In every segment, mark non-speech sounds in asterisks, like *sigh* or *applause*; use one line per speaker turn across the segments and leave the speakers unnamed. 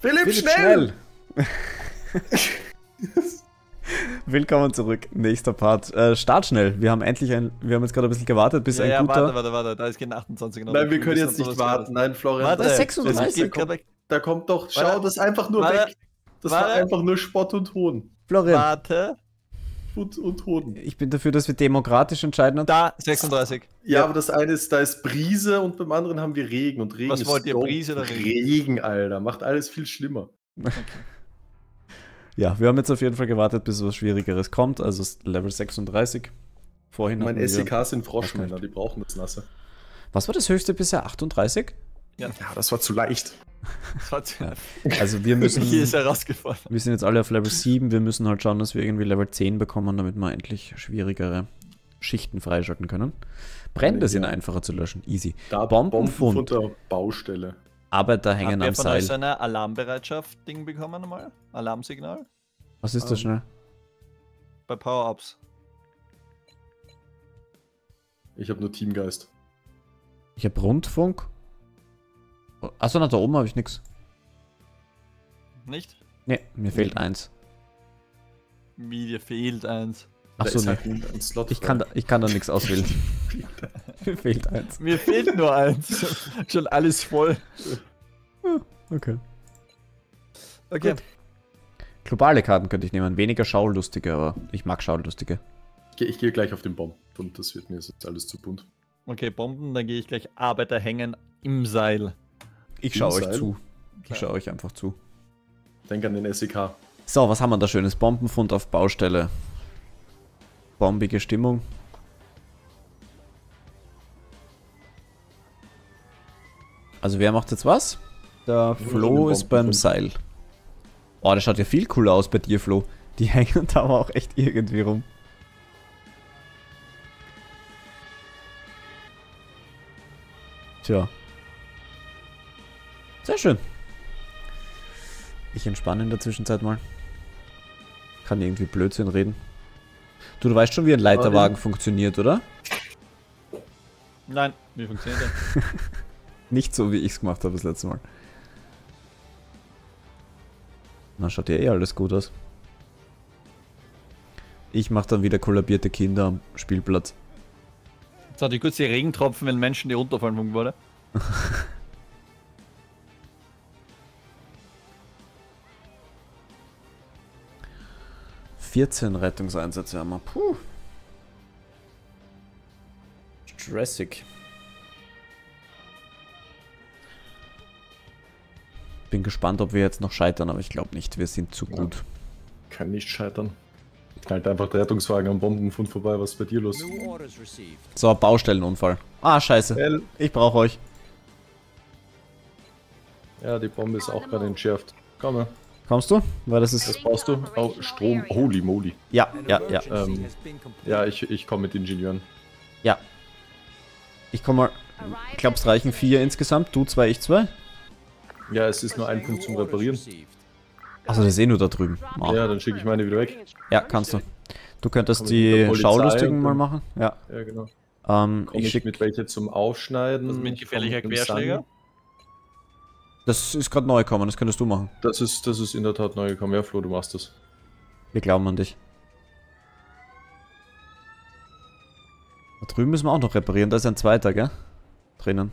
Philipp,
Philipp,
schnell!
Willkommen zurück. Nächster Part. Äh, start schnell. Wir haben endlich ein. Wir haben jetzt gerade ein bisschen gewartet, bis
Ja,
ein
ja,
guter.
warte, warte, warte. Da ist kein 28 noch.
Nein, wir können jetzt nicht warten. Nein, Florian.
Warte,
Das ist
das-
36.
es gibt
da, kommt, da kommt doch, schau,
Warte.
das ist einfach nur
Warte.
weg. Das war
Warte.
einfach nur Spott und Hohn.
Florian,
Warte.
Und, und Hohn.
ich bin dafür, dass wir demokratisch entscheiden. Und
Da, 36.
Ja, aber das eine ist, da ist Brise und beim anderen haben wir Regen. Und Regen
Was
ist
wollt ihr. Brise oder Regen?
Regen, Alter. Macht alles viel schlimmer. *laughs*
ja, wir haben jetzt auf jeden Fall gewartet, bis was Schwierigeres kommt. Also Level 36. Vorhin.
Mein SEK sind Froschmänner,
Okay.
die brauchen das Nasse.
Was war das höchste bisher? 38?
Ja, das war zu leicht.
Also wir müssen.
Hier ist herausgefallen.
Wir sind jetzt alle auf Level 7. Wir müssen halt schauen, dass wir irgendwie Level 10 bekommen, damit wir endlich schwierigere Schichten freischalten können. Brände
Ja.
sind einfacher zu löschen. Easy.
Da
Bombenfund.
von der Baustelle.
Arbeiter hängen
Habt
am
ihr von euch so
Seil.
eine Alarmbereitschaft-Ding bekommen einmal? Alarmsignal?
Was ist das
Ähm,
schnell?
Bei Power-Ups.
Ich habe nur Teamgeist.
Ich habe Rundfunk. Achso, na, da oben habe ich nichts.
Nicht?
Ne, mir fehlt eins.
Wie dir fehlt eins.
Achso,
ist
ne.
halt ein, ein Slot
Ich kann, da, ich kann da nichts auswählen. *laughs* mir fehlt eins.
Mir fehlt nur eins. *laughs* Schon alles voll.
Okay.
Okay.
Globale Karten könnte ich nehmen. Weniger Schaulustige, aber ich mag Schaulustige.
Ich gehe ich geh gleich auf den Bomb. Und das wird mir jetzt alles zu bunt.
Okay, Bomben, dann gehe ich gleich Arbeiter hängen im Seil.
Ich schaue euch zu. Ich schaue euch einfach zu.
Denk an den SEK.
So, was haben wir da schönes? Bombenfund auf Baustelle. Bombige Stimmung. Also wer macht jetzt was? Der Flo ist beim. Seil. Oh, das schaut ja viel cooler aus bei dir, Flo. Die *laughs* hängen da aber auch echt irgendwie rum. Tja. Sehr schön. Ich entspanne in der Zwischenzeit mal. Kann irgendwie Blödsinn reden. Du, du weißt schon, wie ein Leiterwagen funktioniert, oder?
Nein, wie funktioniert das? *laughs*
Nicht so, wie ich es gemacht habe das letzte Mal. Na, schaut ja eh alles gut aus. Ich mache dann wieder kollabierte Kinder am Spielplatz.
Jetzt hatte ich kurz die Regentropfen, wenn Menschen die runterfallen vom *laughs*
14 Rettungseinsätze haben wir. Puh. Stressig. Bin gespannt, ob wir jetzt noch scheitern, aber ich glaube nicht. Wir sind zu
Ja.
gut.
Kann nicht scheitern. Knallt einfach der Rettungswagen am Bombenfund vorbei. Was ist bei dir los?
So, Baustellenunfall. Ah, scheiße. Ich brauche euch.
Ja, die Bombe ist auch gerade entschärft. Komm her.
Kommst du? Weil das ist.
Was brauchst du? Oh, Strom. Holy moly.
Ja, ja, ja.
Ähm. Ja, ich, ich komme mit Ingenieuren.
Ja. Ich komme mal. Ich glaube, es reichen vier insgesamt. Du zwei, ich zwei.
Ja, es ist nur ein Punkt zum Reparieren.
Also, das ist eh nur da drüben. Ah.
Ja, dann schicke ich meine wieder weg.
Ja, kannst du. Du könntest die Schaulustigen mal machen. Ja.
Ja, genau.
Ähm, ich
ich,
schicke.
mit welche zum Aufschneiden.
Das ist mit gefährlicher Querschläger.
Das ist gerade neu gekommen, das könntest du machen.
Das ist, das ist in der Tat neu gekommen. Ja, Flo, du machst das.
Wir glauben an dich. Da drüben müssen wir auch noch reparieren. Da ist ein zweiter, gell? Drinnen.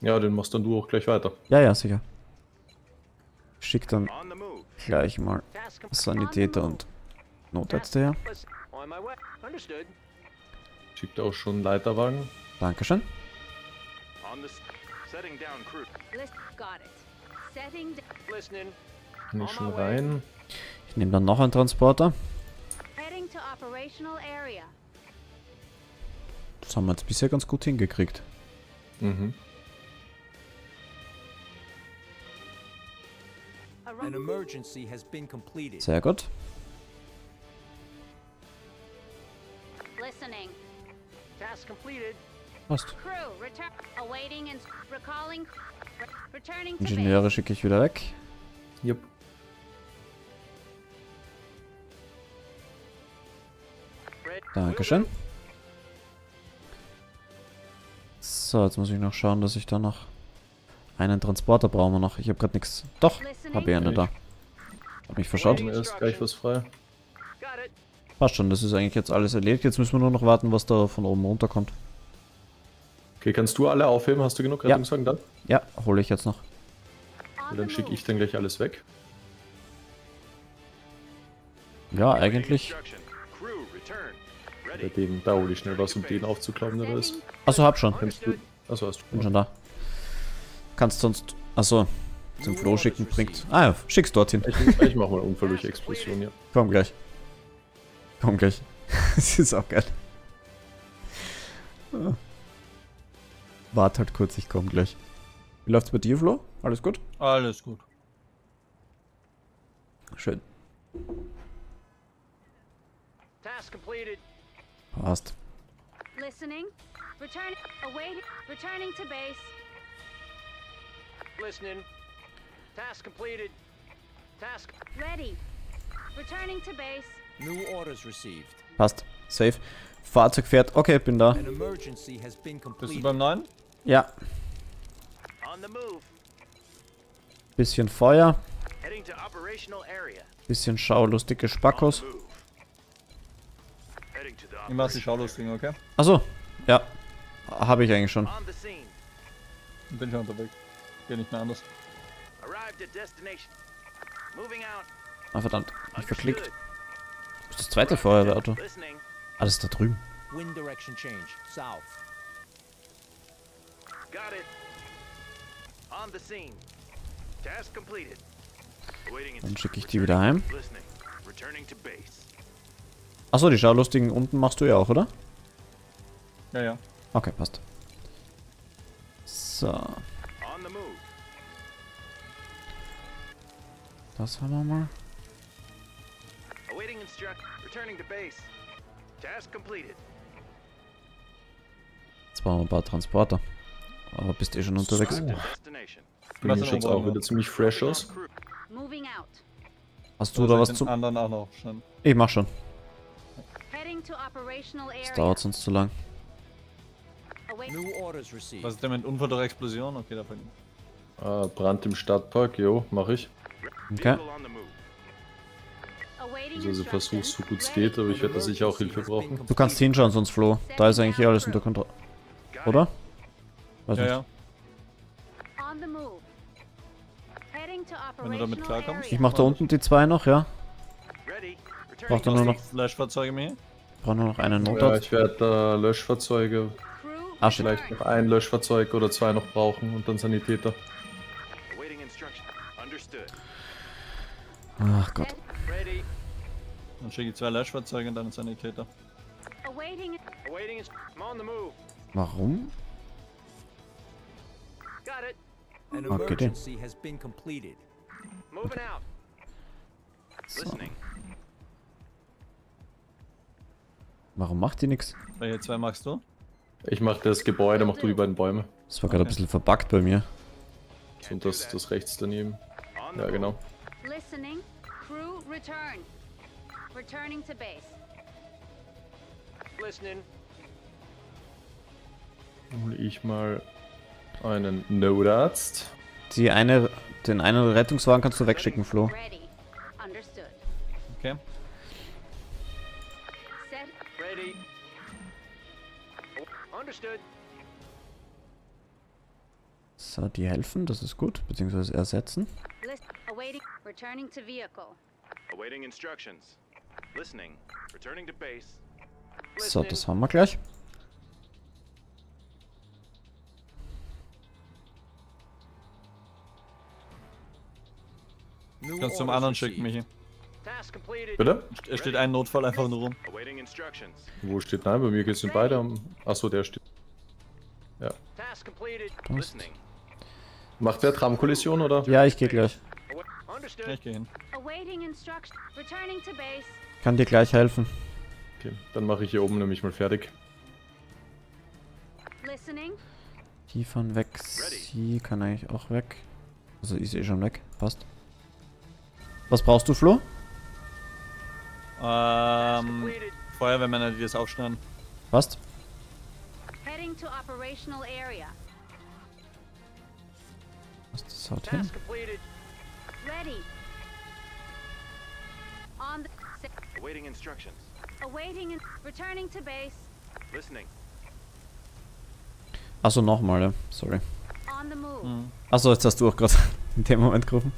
Ja, den machst dann du auch gleich weiter.
Ja, ja, sicher. Ich schick dann gleich mal Sanitäter und Notärzte her.
Schickt auch schon Leiterwagen.
Dankeschön.
Setting down crew.
List got it. Setting d-
Listening.
Kann ich schon rein.
Ich nehme dann noch einen Transporter.
heading to operational area.
Das haben wir jetzt bisher ganz gut hingekriegt.
Mhm.
An emergency has been completed.
Sehr gut.
Listening.
Task completed.
Passt. Ingenieure schicke ich wieder weg.
Jupp.
Dankeschön. So, jetzt muss ich noch schauen, dass ich da noch Einen Transporter brauchen wir noch. Ich habe gerade nichts. Doch, habe ich einen da. Hab mich verschaut.
Mir ist gleich was frei.
Passt schon, das ist eigentlich jetzt alles erledigt. Jetzt müssen wir nur noch warten, was da von oben runterkommt.
Okay, kannst du alle aufheben? Hast du genug
Ja.
Rettungswagen dann?
Ja, hole ich jetzt noch.
Und dann schicke ich dann gleich alles weg.
Ja, eigentlich.
Bei dem, da hole ich schnell was, um den aufzuklappen, der da ist.
Achso, hab schon.
Kannst du. Achso, hast
Bin
du.
schon da. Kannst sonst. Achso, zum Flo schicken bringt. Ah ja, schick's dorthin.
Ich, ich mach mal Unfall durch Explosion, ja.
Komm gleich. Komm gleich. *laughs* das ist auch geil. Ah. Wart halt kurz, ich komm gleich. Wie läuft's bei dir, Flo? Alles gut?
Alles gut.
Schön.
Task completed.
Passt.
Listening. Return. Awaiting. Returning to base.
Listening. Task completed. Task.
Ready. Returning to base.
New orders received.
Passt. Safe. Fahrzeug fährt. Okay, bin da.
Bist du beim neuen?
Ja. Bisschen Feuer. Bisschen schaulustige Spackos.
Ich mach die Schaulusting, okay?
Achso. Ja. Habe ich eigentlich schon.
Bin schon unterwegs. Geht nicht mehr anders.
Ah, verdammt. Ich verklickt. Das ist das zweite Feuerwehrauto. Ist da drüben.
Wind direction change. South.
Got it. On the scene. Task completed.
Dann schicke ich die wieder heim. Achso, die Schaulustigen unten machst du ja auch, oder?
Ja, ja.
Okay, passt. So.
On the move.
Das haben wir mal.
Awaiting instruct. Returning to base. Task completed.
Jetzt brauchen wir ein paar Transporter. Aber bist eh schon unterwegs.
Destination.
Für mich schaut auch wieder ziemlich fresh aus.
Hast du da was
den
zum...
anderen auch noch schon.
Ich mach schon. Das dauert sonst zu lang.
Was ist der mit Unfall durch Explosion? Okay, davon.
Ah, Brand im Stadtpark, jo, mach ich.
Okay.
Also, versuch's so gut es geht, aber ich werde da sicher auch Hilfe brauchen.
Du kannst hinschauen, sonst Flo. Da ist eigentlich eh alles unter Kontrolle. Oder? Weiß
Ja,
nicht.
ja. Wenn du damit klarkommst.
Ich mach da unten die zwei noch, ja. Braucht er
to
nur noch.
base.
Flashfahrzeuge mehr?
Ich brauche nur noch einen
Ja,
Notarzt.
ich werde äh, Löschfahrzeuge,
Ah,
vielleicht noch ein Löschfahrzeug oder zwei noch brauchen und dann Sanitäter.
Ach Gott.
Dann schicke ich zwei Löschfahrzeuge und dann einen Sanitäter.
Warum? Okay,
out.
So.
Listening.
Warum macht die nichts?
Welche zwei machst du?
Ich mache das Gebäude, mach du die beiden Bäume.
Das war gerade ein bisschen verbuggt bei mir.
Und das, das rechts daneben. Ja, genau.
Return. Returning to base.
Listening.
Hol ich mal einen Notarzt.
Die eine, den einen Rettungswagen kannst du wegschicken, Flo.
Ready. Understood.
Okay.
Set.
Ready. Understood.
So, die helfen, das ist gut. Beziehungsweise ersetzen.
List. Awaiting. Returning to vehicle.
Awaiting instructions. Listening. Returning to base.
So, das haben wir gleich.
Kannst zum anderen schicken. Michi.
Task completed.
Bitte?
Es steht ein Notfall einfach nur rum.
Wo steht? Nein, bei mir geht's in beide am. Achso, der steht.
Task completed.
Passt.
Listening.
Macht der Tramkollision oder?
Ja, ich gehe gleich.
Ich gehe hin.
Kann dir gleich helfen.
Okay, dann mache ich hier oben nämlich mal fertig.
Listening.
Die fahren weg. Sie kann eigentlich auch weg. Also ist eh schon weg. Passt. Was brauchst du, Flo?
Ähm. Feuerwehrmänner, die das aufschneiden.
Passt.
Heading to operational area.
Das haut hin.
Ready. On the
Awaiting instructions.
awaiting and returning to base.
Listening.
Achso, nochmal, ja. Sorry.
On the move.
Hm.
Achso, jetzt hast du auch gerade *laughs* in dem Moment gerufen.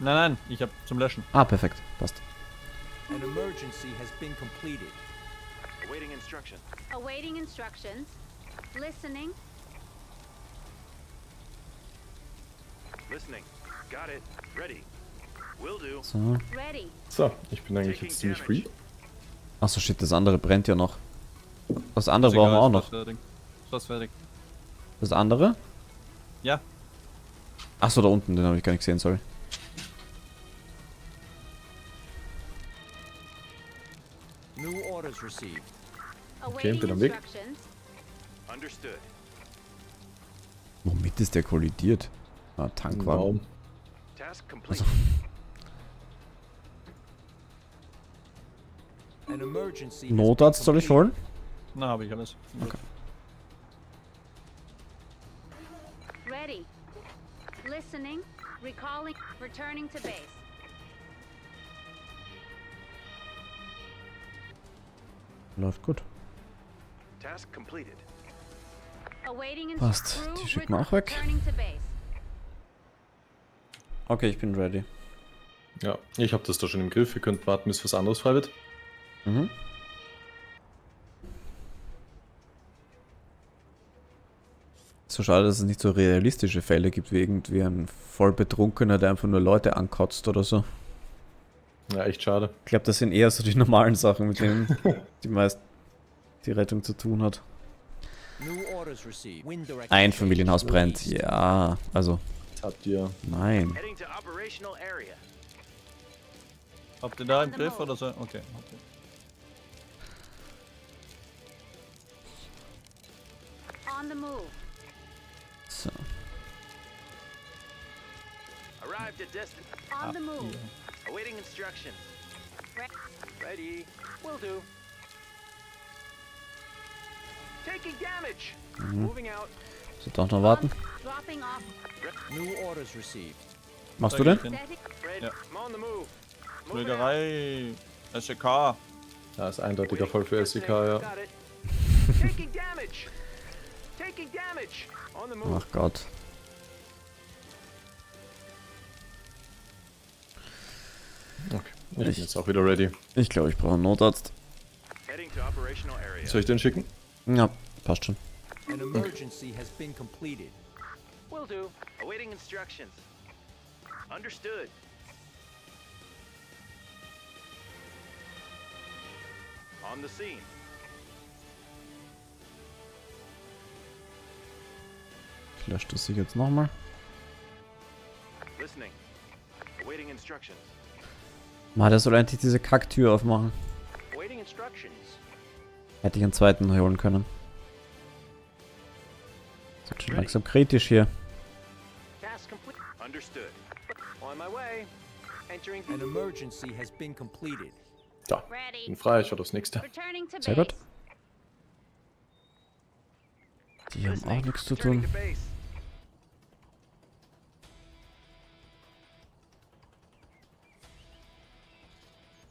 Nein, nein, ich hab zum Löschen.
Ah, perfekt. Passt.
An emergency has been completed.
Awaiting instructions.
Awaiting instructions. Listening.
Listening.
So.
So, ich bin eigentlich jetzt ziemlich free.
Achso, shit, das andere brennt ja noch. Das andere brauchen wir auch noch.
fast fertig. Fertig.
Das andere?
Ja.
Achso, da unten, den habe ich gar nicht gesehen, sorry.
Awaiting
bin am Weg.
Womit ist der kollidiert? Ah, Tankwagen.
Task complete.
An emergency has
Notarzt soll ich holen?
Na, habe ich alles.
Okay.
Ready. Listening. Recalling. Returning to base.
Läuft gut.
Task completed.
Awaiting
Passt. Die schicken wir auch weg. Okay, ich bin ready.
Ja, ich habe das da schon im Griff. Ihr könnt warten, bis was anderes frei wird.
Mhm. So schade, dass es nicht so realistische Fälle gibt, wie irgendwie ein voll Betrunkener, der einfach nur Leute ankotzt oder so.
Ja, echt schade.
Ich glaube, das sind eher so die *laughs* normalen Sachen, mit denen die meist die Rettung zu tun hat. Ein Familienhaus brennt. Ja, also,
Habt ihr.
nein.
Heading to operational area.
Habt ihr da
the
Griff oder so? Okay. okay.
On the move.
So.
Arrived at destination.
On the move.
Awaiting instructions.
Re-
Ready. Will do. Taking damage. Moving out.
So, doch noch warten.
Dropping off.
New orders received.
Machst
Da
du den?
Ja.
I'm on the move. Moving out.
Schlägerei. SEK.
Ja, ist eindeutiger Fall für SEK, ja. *laughs*
Ach Gott.
Okay. Ich bin jetzt auch wieder ready.
Ich glaube, ich brauche einen Notarzt.
Soll ich den schicken?
Ja, passt schon.
An emergency has been completed.
Will do. Awaiting instructions. Understood. On the scene.
Ich lösche das hier jetzt nochmal.
Listening. Awaiting instructions.
Mal, der soll endlich diese Kacktür aufmachen. Hätte ich einen zweiten holen können. Das wird schon langsam kritisch hier.
Understood. On my way. Entering.
An emergency has been completed.
Da.
Ready.
Bin frei, ich schau das nächste.
Sehr gut. Die haben auch nichts zu tun.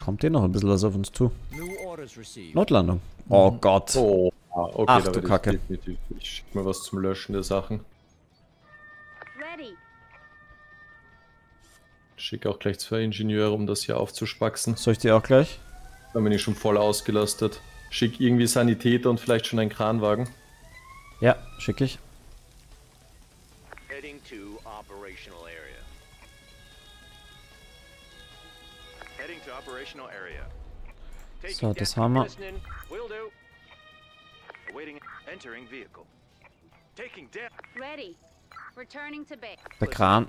Kommt hier noch ein bisschen was auf uns zu? Notlandung. Oh Gott.
Oh, okay,
Ach, du
ich
Kacke.
definitiv. Ich schick mir was zum Löschen der Sachen. Schick auch gleich zwei Ingenieure, um das hier aufzuspaxen.
Soll ich dir auch gleich?
Dann bin ich schon voll ausgelastet. Schick irgendwie Sanitäter und vielleicht schon einen Kranwagen.
Ja, schicke ich.
Heading to operational area. Heading to operational area. Taking
So, das haben wir.
Listening. Will do. Awaiting. Entering vehicle. Taking damage.
Ready. Returning to base.
Der Kran.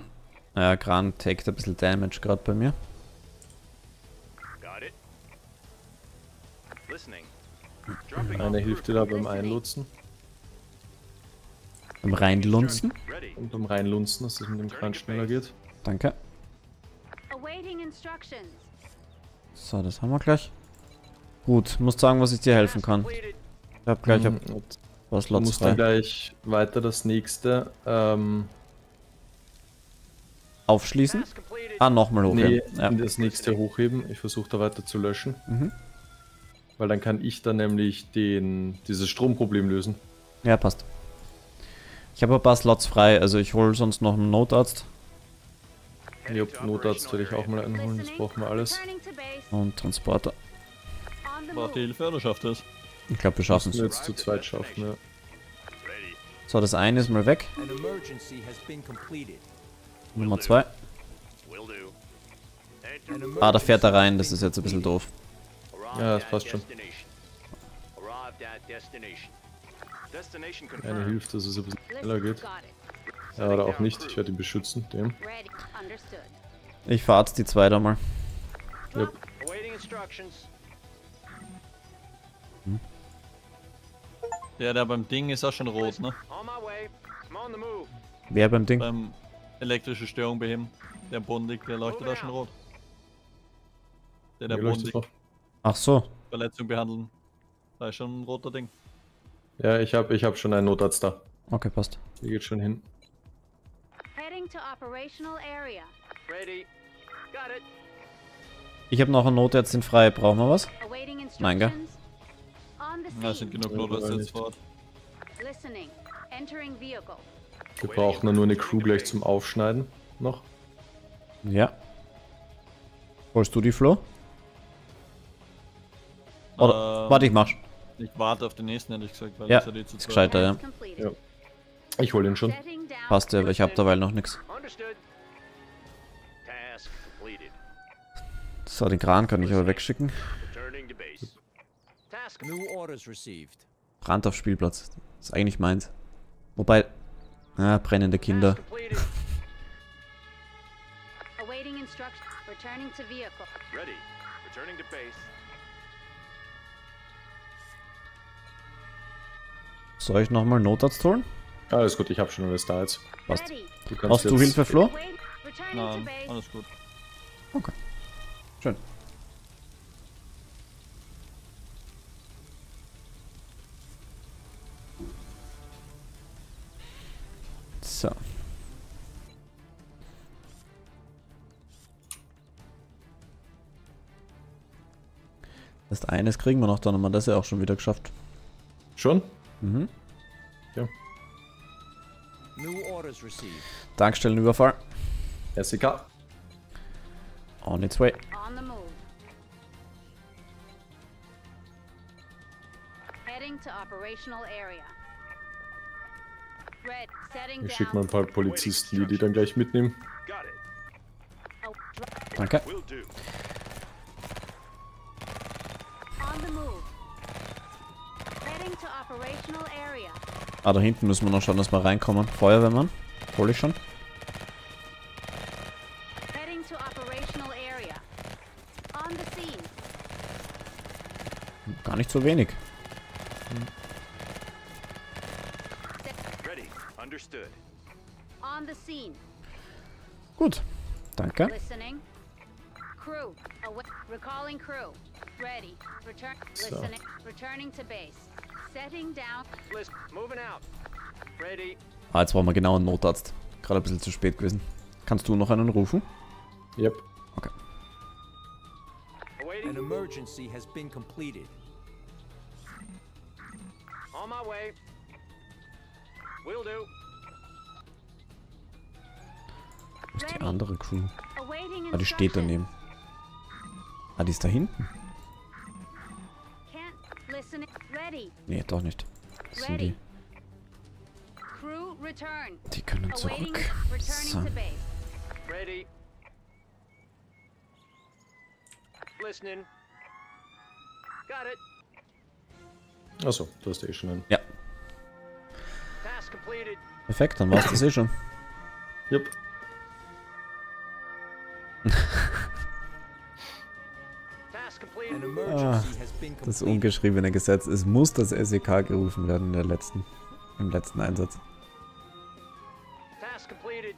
Naja, Kran takes ein bisschen Damage gerade bei mir.
Got it. Listening. Dropping
Einer
off
hilft dir da beim Einlutzen
Beim Reinlunzen.
Und beim Reinlunzen, dass das mit dem Kran schneller geht.
Danke. So, das haben wir gleich. Gut, musst sagen, was ich dir helfen kann. Ich hab gleich
Mhm,
was
Du
Lots
musst dann
frei.
gleich weiter das nächste. Ähm,
aufschließen. Ah, nochmal hochheben.
Nee,
Ja.
das nächste hochheben. Ich versuche da weiter zu löschen.
Mhm.
Weil dann kann ich dann nämlich den, dieses Stromproblem lösen.
ja, passt. Ich habe ein paar Slots frei, also ich hole sonst noch einen Notarzt
Ja, Notarzt werde ich auch mal einholen, das brauchen wir alles.
Und Transporter.
Braucht die. Hilfe oder schafft es?
Ich glaube, wir schaffen es.
jetzt zu zweit schaffen, ja.
So, das eine ist mal weg.
An emergency has been completed.
Nummer zwei.
Will do.
An
Enter.
Ah, da fährt er rein, das ist jetzt ein bisschen doof.
Ja, das passt schon. Eine hilft, dass es ein bisschen schneller geht. Ja, oder auch nicht. Ich werde ihn beschützen, dem.
Ich verarzt die zwei da mal.
Yep.
Instructions.
Der, der beim Ding ist auch schon rot, ne?
On my way. I'm on the move.
Wer beim Ding?
Beim elektrische Störung beheben. Der Boden liegt, der leuchtet auch schon rot. Der, der Boden liegt?
Ach so.
Verletzung behandeln. Da ist schon ein roter Ding.
Ja, ich habe ich hab schon einen Notarzt da.
Okay, passt.
Der geht schon hin.
Heading to operational area.
Ready. Got it.
Ich habe noch einen Notarzt in frei. Brauchen wir was? Nein, gell?
Na, sind genug Notärzte
aber
jetzt
nicht.
vor Ort.
Listening. Entering vehicle.
Wir brauchen nur eine Crew gleich zum Aufschneiden noch.
Ja. Holst du die Flo? Oder,
Ähm,
warte, ich mach's.
Ich warte auf den nächsten, hätte ich gesagt, weil
Ja,
das ja die zu
ist gescheiter, ja.
Ja. Ich hole ihn schon.
Passt ja, aber ich habe derweil noch nichts.
Understood.
Task completed.
So, den Kran kann ich aber wegschicken.
Returning to base.
Task
New orders received.
Brand auf Spielplatz. Das ist eigentlich meins. Wobei. Ah, brennende Kinder. Soll ich nochmal Notarzt holen?
Alles gut, ich habe schon alles da jetzt.
Passt.
Du
Brauchst du
jetzt-
Hilfe, Flo?
Nein, alles gut.
Okay. Schön. So. Das eines kriegen wir noch, dann haben wir das ja auch schon wieder geschafft.
Schon?
Mhm.
New orders received.
Tankstellenüberfall.
SEK.
On its way.
On the move. Heading to operational area.
Ich schicke mal ein paar Polizisten, die die dann gleich mitnehmen.
Danke. Ah, da hinten müssen wir noch schauen, dass wir reinkommen. Feuerwehrmann. Hol ich schon. Gar nicht so wenig. Ah, jetzt brauchen wir genau einen Notarzt. Gerade ein bisschen zu spät gewesen. Kannst du noch einen rufen?
Yep.
An
Awaiting.
emergency has been completed.
On my way. Will do.
Wo ist die andere Crew? Ah, die steht daneben. Ah, die ist da hinten? Nee, doch nicht. Das sind die.
Ready. Crew return.
Die können zurück. So.
to base.
Ready. Listening. Got it.
Achso, du hast eh schon einen.
Ja,
Task completed.
perfekt, dann war's das eh schon.
Yep.
Das ungeschriebene Gesetz. Es muss das SEK gerufen werden in der letzten, im letzten Einsatz.
Completed.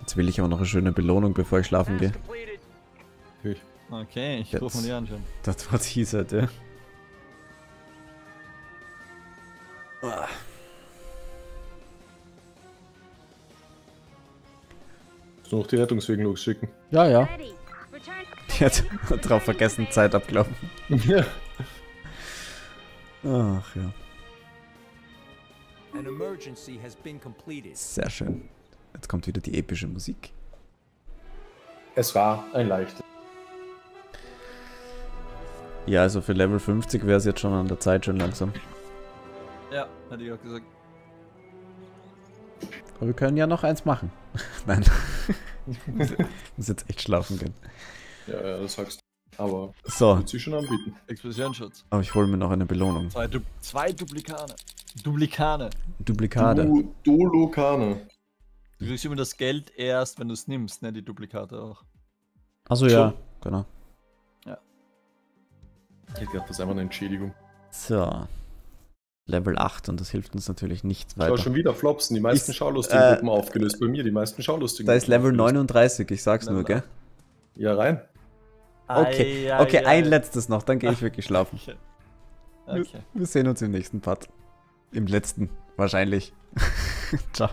Jetzt will ich aber noch eine schöne Belohnung, bevor ich schlafen gehe.
Okay, ich rufe mal die an schon.
Das war teasert, ja.
Du noch die Rettungswegen losschicken.
Ja, ja. Die hat *laughs* *laughs* drauf vergessen, Zeit abgelaufen.
Ja.
Ach ja,
An emergency has been completed.
sehr schön. Jetzt kommt wieder die epische Musik.
Es war ein leichtes.
Ja, also für Level 50 wäre es jetzt schon an der Zeit schon langsam.
Ja, hätte ich auch gesagt.
Aber wir können ja noch eins machen. *laughs* Nein. *laughs* Muss jetzt echt schlafen gehen.
Ja, ja, das sagst du. Aber
So,
wird sich schon anbieten.
Explosionsschutz.
aber ich hole mir noch eine Belohnung.
Zwei, du zwei Duplikane. Duplikane.
Duplikade.
Du, Dolokane.
Du kriegst immer das Geld erst, wenn du es nimmst, ne? Die Duplikate auch.
Achso, ja, genau.
Ich hätte gedacht, das ist einfach eine Entschädigung.
So. Level 8 und das hilft uns natürlich nichts
Schau
weiter.
schon wieder Flopsen. Die meisten
Ist,
Schaulustigen
äh,
Gruppen aufgelöst. Bei mir die meisten Schaulustigen
Da ist Level
aufgelöst.
39, ich sag's nur,
Level
gell?
Ja, rein.
Okay,
ei,
okay,
ei.
ein letztes noch, dann gehe ich wirklich schlafen. *laughs*
Okay. okay.
Wir sehen uns im nächsten Part. Im letzten, wahrscheinlich. *laughs* Ciao.